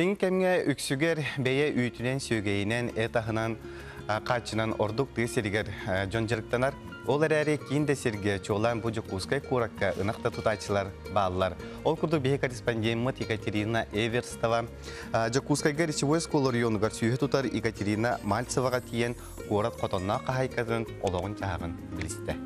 Билин кемге үксүгер бейе үйтінен сөйгейінен этахынан қачынан ордук тысерігер жонжырықтанар. Ол әрәрі кейінде серге чолан бұжы құскай куракка ұнақты тұтачылар балылар. Ол күрді бейе корреспондент Екатерина Эверстова. Жакускайга речевой скол районугар сүйе тұтар Екатерина Мальцеваға тиен город қотонна қағайқадын олығын жағын білісті.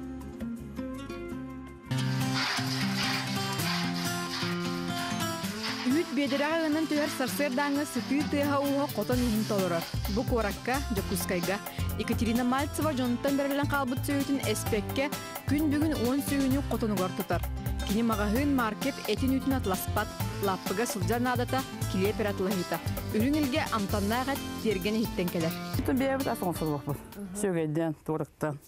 Үйт бедерағының түйер сарсырдаңы сүті тыға уға қотон үйін толырар. Бұ коракка, жокускайга. Екатерина Мальцева жонтан берілен қалбыт сөйтін эспекке күн бүгін 10 сөйіні қотонуғар тұтар. Кini мағағын маркет этин үтін атласпат, лаппыға сылжар надата, киле ператлахита. Үріңілге амтаннағат терген хиттен келер. Bir evde asıl olsa bakın. Söyleyden, doğruktan.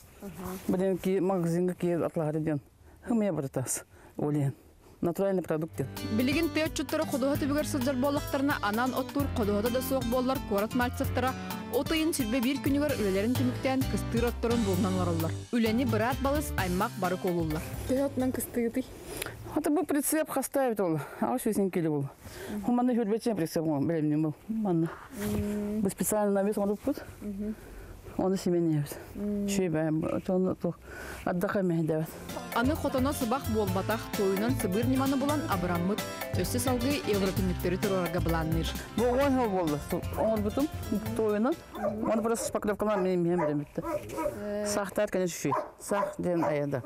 Будем ки магазинге ки атлары ден. Хымя бартас. Олен. Натуральный продукт ден. Билигин тыят чуттары қодуға түбігер сылжар боллақтарына анан оттур қодуғада да соқ боллар корат мальцевтара Отайын сирбе бір күнігер үлелерін түміктен кыстыр отторын болынан орылар. Үлені бірат балыс аймақ бары колулар. Тыятынан кыстыйды. Это был прицеп хаставит ол. А ним кили был? Он манна хюрбечен прицеп он, блин, не был. Манна. Бы специально навес он пут. Он семене. Шүйбе, то то отдыхай мендевет. Аны хотоно сыбақ болбатақ тойынан сыбыр неманы болан абыраммыт өсі салғы евротүнүктері тұрорға бұланныр. Bu он ол болды. Он бутум тойынан. Он просто шпаклевкалар мен мен берем битти. Сахтар конечно шүй. Сах ден аяда.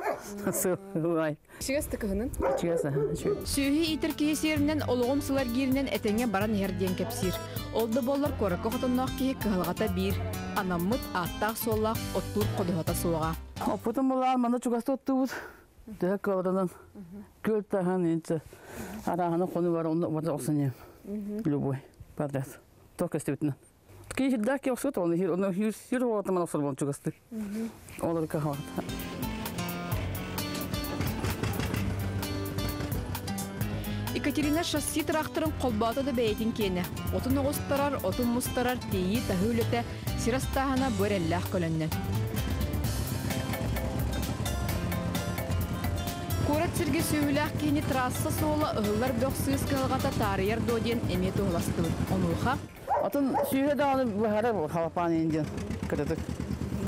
Сылай. Шигес тыкыһынын. Чигаса. Шүй. Сүйі итер кейсерінен олығым сылар гирінен әтеңе баран herден кепсир. Олды болар коракка хотонноқ кейі кығылғата бир. Анаммыт аттақ соллақ оттур қодығата соға. Опытым булар мана чугасты оттубут. Дэ калдадан. Гөл тахан инче. Арахана кону бар онда бар. Любой. Подряд. Только степенно. Ки хидда ки оксот он хир он хир хир чугасты. Олар. Екатерина шасси тракторын қолбаты да бәйтін кені. Отын оғыстарар, отын мұстарар, тейі тахылеті, сирастағына бөрелләқ көліннен. Курат сирге сөйләқ кені трасса сола ұғылар бөқ сыз кылғата тарыяр доден әмет оғыластылын. Онуға Атын сүйе да аны бахара бу халапан индин.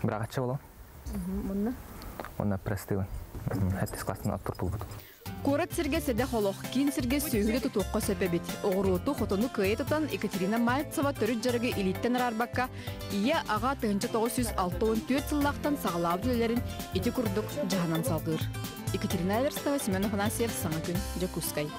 туғынан. Брагача болом. Мұнна? Онна престивен. Хэттис классын аттыр тулбут. Курат сирге седе холох, кин сирге сүйгілі тұтуққа сөпебет. Оғыруту хотону күйе тұтан Екатерина Мальцева төрүт жарығы илиттен арбакка, ия аға 1964 сыллақтан сағалау дүлелерін ити күрдік жағынан салғыр. Екатерина Эверстова, Семен Афанасьев, Саңа күн, Жакускай.